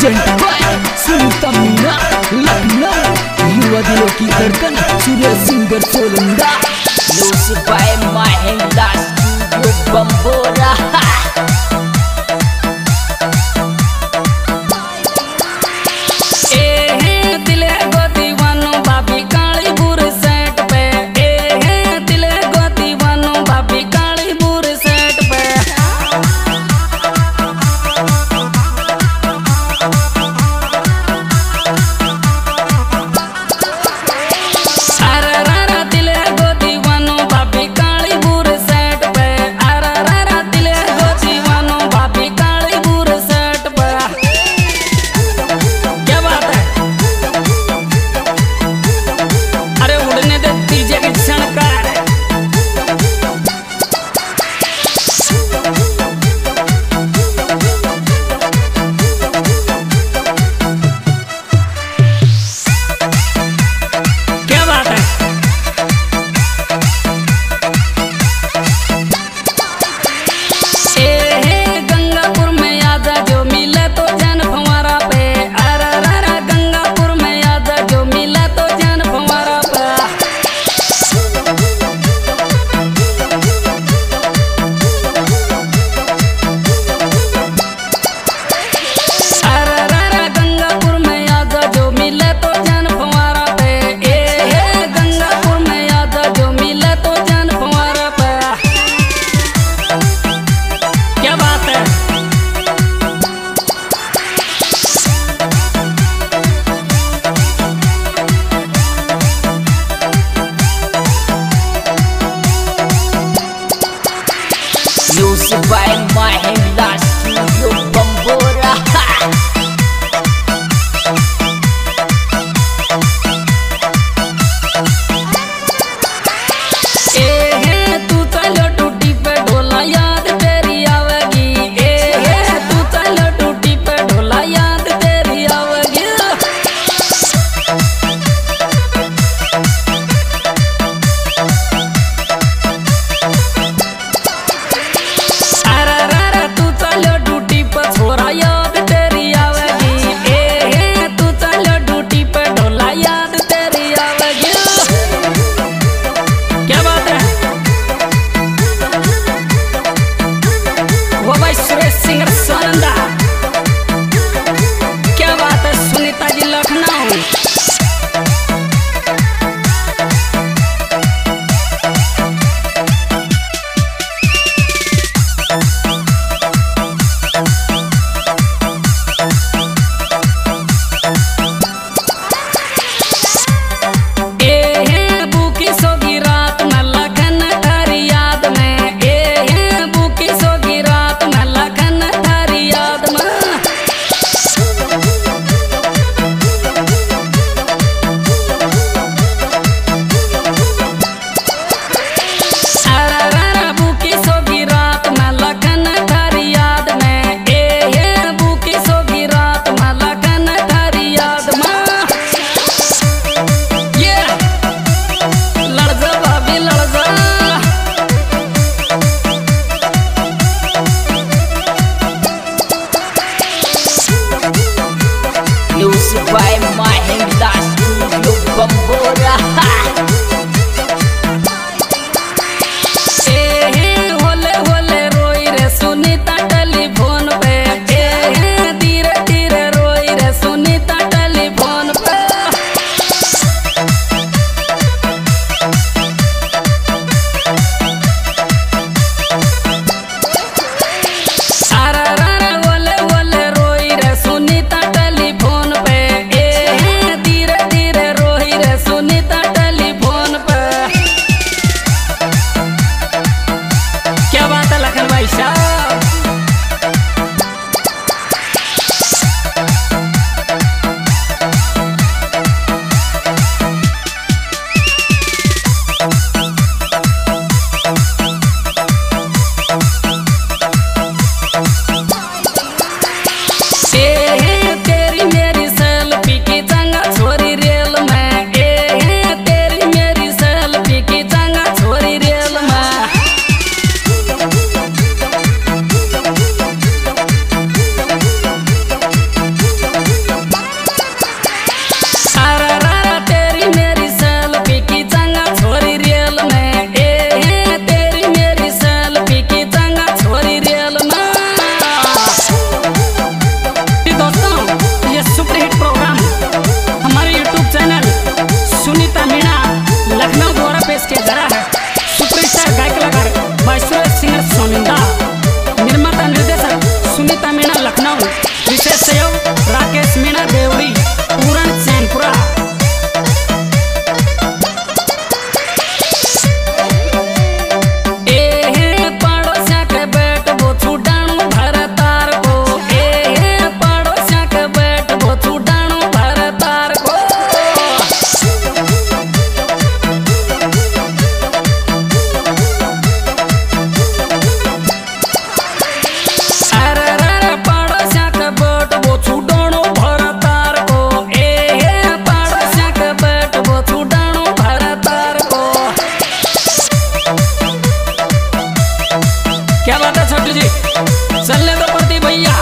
Present सुनता मीना लखनऊ युवा दिलों की धड़कन सूर्य सिंगर सोलंदा Music by Studio Bambora by my hand इसके जरा है क्या बात है छोटू जी? चलने तो प्रदीप भैया।